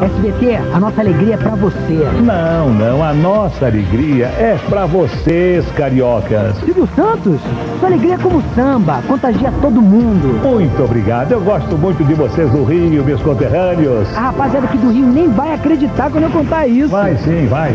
SBT, a nossa alegria é pra você. Não, não, a nossa alegria é pra vocês, cariocas. Silvio Santos, sua alegria é como samba, contagia todo mundo. Muito obrigado, eu gosto muito de vocês do Rio, meus conterrâneos. A rapaziada aqui do Rio nem vai acreditar quando eu contar isso. Vai sim, vai.